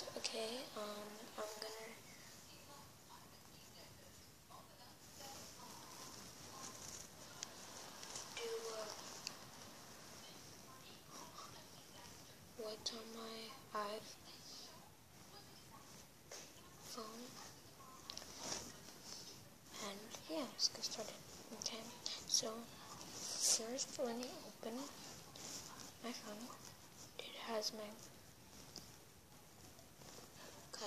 Okay, um, I'm gonna do uh, what's on my iPhone, and yeah, let's get started. Okay, so first when you open my phone, it has my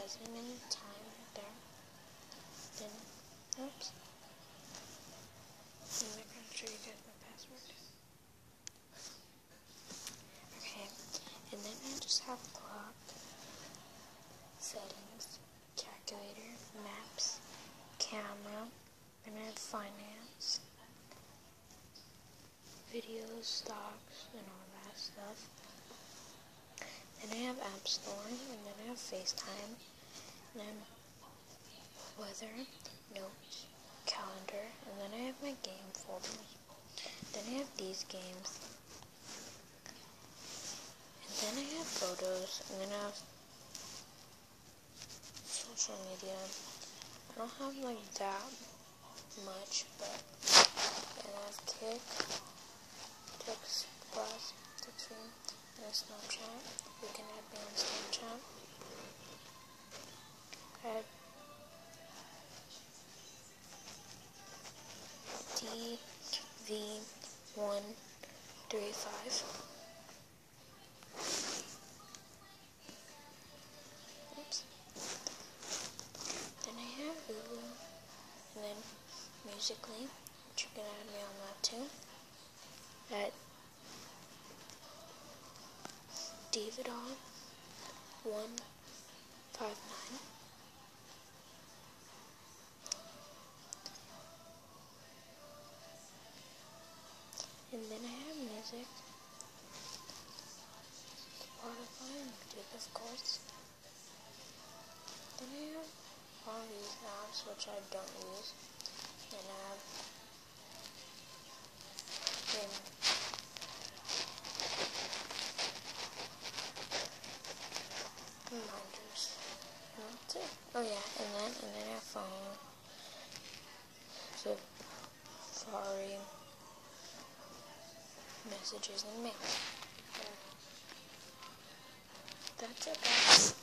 cousin in time there. Then, oops. I'm not gonna show you guys my password. Okay, and then I just have clock, settings, calculator, maps, camera, and have finance, videos, stocks, and all that stuff. Then I have App Store, and then I have FaceTime, then weather, notes, calendar, and then I have my game folder. Then I have these games. And then I have photos, and then I have social media. I don't have like that much, but and I have Kik, V135. Oops. Then I have Google, and then Musical.ly, which you can add me on that too, at Davidon159. Then I have music, Spotify, and music of course. Then I have all these apps which I don't use, and I have reminders. And that's it. Oh yeah, and then and then I have phone. So sorry messages and mail. That's it guys.